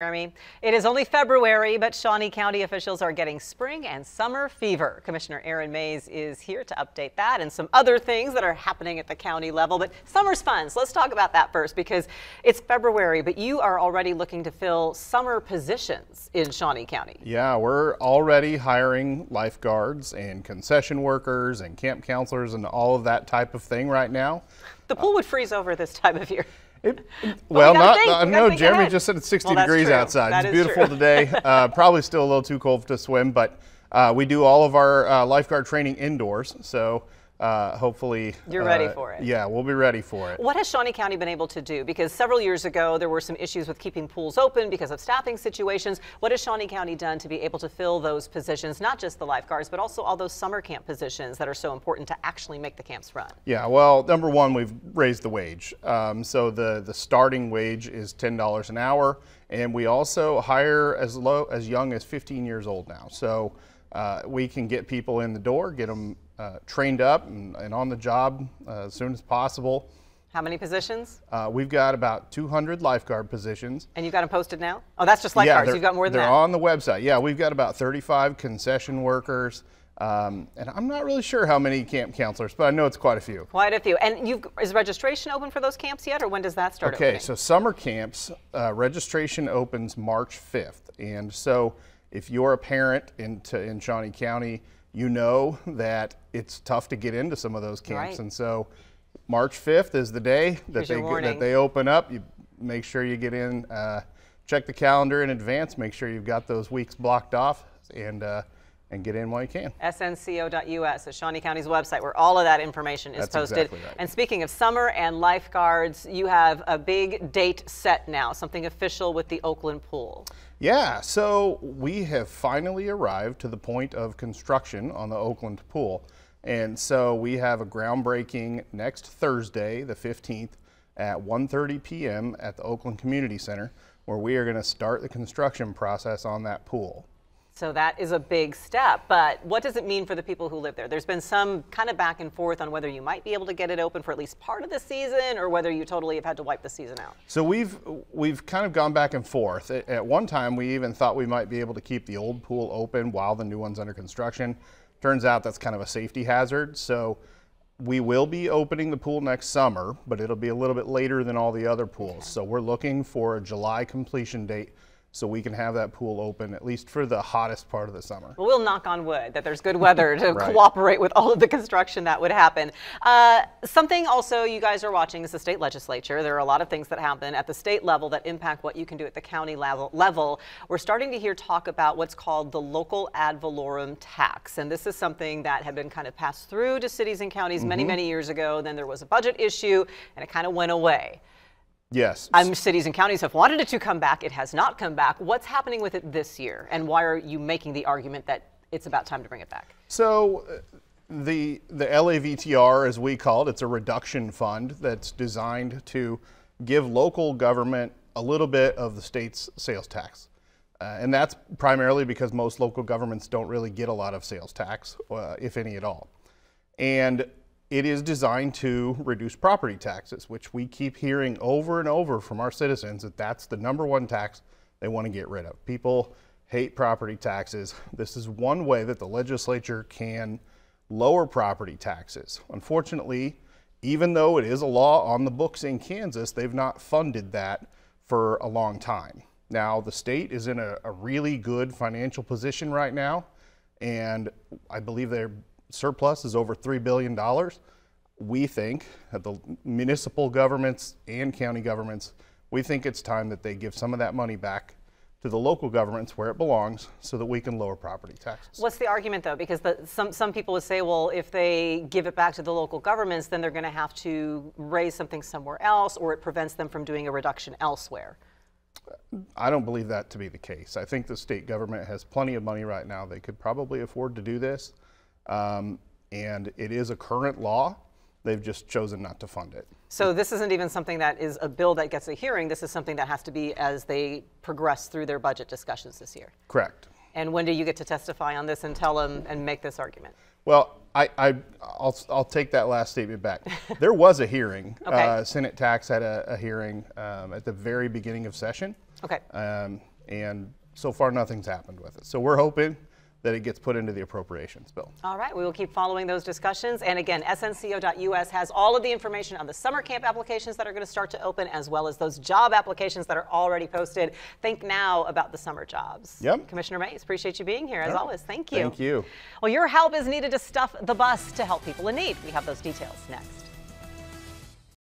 Jeremy. It is only February, but Shawnee County officials are getting spring and summer fever. Commissioner Aaron Mays is here to update that and some other things that are happening at the county level. But summer's fun, so let's talk about that first because it's February, but you are already looking to fill summer positions in Shawnee County. Yeah, we're already hiring lifeguards and concession workers and camp counselors and all of that type of thing right now. The pool would freeze over this time of year. It, well, we not. think, I we Jeremy ahead. just said it's 60 Well, degrees true. outside. That it's beautiful true. today. Uh, probably still a little too cold to swim, but uh, we do all of our uh, lifeguard training indoors, so uh, hopefully You're ready uh, for it. Yeah, we'll be ready for it. What has Shawnee County been able to do? Because several years ago, there were some issues with keeping pools open because of staffing situations. What has Shawnee County done to be able to fill those positions, not just the lifeguards, but also all those summer camp positions that are so important to actually make the camps run? Yeah, well, number one, we've raised the wage. Um, so the, the starting wage is $10 an hour, and we also hire as low as young as 15 years old now. So uh, we can get people in the door, get them uh, trained up and, and on the job uh, as soon as possible. How many positions? Uh, we've got about 200 lifeguard positions. And you've got them posted now? Oh, that's just lifeguards. they're- you've got more than they're that. on the website. Yeah, we've got about 35 concession workers. Um, and I'm not really sure how many camp counselors, but I know it's quite a few. Quite a few. And you've, is registration open for those camps yet, or when does that start Okay, opening? so summer camps uh, registration opens March 5th, and so if you're a parent in to, in Shawnee County, you know that it's tough to get into some of those camps, Right. and so March 5th is the day that Here's they that they open up. You make sure you get in, uh, check the calendar in advance, make sure you've got those weeks blocked off, and uh, and get in while you can. snco.us is Shawnee County's website where all of that information is That's posted. exactly right. And speaking of summer and lifeguards, you have a big date set now, something official with the Oakland pool. Yeah, so we have finally arrived to the point of construction on the Oakland pool. And so we have a groundbreaking next Thursday, the 15th, at 1:30 p.m. at the Oakland Community Center, where we are going to start the construction process on that pool. So that is a big step, but what does it mean for the people who live there? There's been some kind of back and forth on whether you might be able to get it open for at least part of the season or whether you totally have had to wipe the season out. So we've we've kind of gone back and forth. At, at one time, we even thought we might be able to keep the old pool open while the new one's under construction. Turns out that's kind of a safety hazard. So we will be opening the pool next summer, but it'll be a little bit later than all the other pools. So we're looking for a July completion date so we can have that pool open at least for the hottest part of the summer. Well, we'll knock on wood that there's good weather to Right. cooperate with all of the construction that would happen. Uh, something also you guys are watching is the state legislature. There are a lot of things that happen at the state level that impact what you can do at the county level. level. We're starting to hear talk about what's called the local ad valorem tax. And this is something that had been kind of passed through to cities and counties many, Mm-hmm. many years ago. Then there was a budget issue and it kind of went away. Yes. Um, cities and counties have wanted it to come back. It has not come back. What's happening with it this year? And why are you making the argument that it's about time to bring it back? So uh, the the LAVTR, as we call it, it's a reduction fund that's designed to give local government a little bit of the state's sales tax. Uh, and that's primarily because most local governments don't really get a lot of sales tax, uh, if any at all. And it is designed to reduce property taxes, which we keep hearing over and over from our citizens that that's the number one tax they want to get rid of. People hate property taxes. This is one way that the legislature can lower property taxes. Unfortunately, even though it is a law on the books in Kansas, they've not funded that for a long time. Now, the state is in a, a really good financial position right now, and I believe their surplus is over $3 billion. We think that the municipal governments and county governments, we think it's time that they give some of that money back to the local governments where it belongs so that we can lower property taxes. What's the argument though? Because the, some some people would say, well, if they give it back to the local governments, then they're going to have to raise something somewhere else, or it prevents them from doing a reduction elsewhere. I don't believe that to be the case. I think the state government has plenty of money right now. They could probably afford to do this. Um, and it is a current law. They've just chosen not to fund it. So this isn't even something that is a bill that gets a hearing. This is something that has to be as they progress through their budget discussions this year. Correct. And when do you get to testify on this and tell them and make this argument? Well, I, I, I'll, I'll take that last statement back. There was a hearing. Okay. Uh, Senate Tax had a, a hearing um, at the very beginning of session. Okay. Um, and so far, nothing's happened with it. So we're hoping that it gets put into the appropriations bill. All right, we will keep following those discussions. And again, snco.us has all of the information on the summer camp applications that are going to start to open, as well as those job applications that are already posted. Think now about the summer jobs. Yep. Commissioner Mays, appreciate you being here as always. Thank you. Thank you. Well, your help is needed to stuff the bus to help people in need. We have those details next.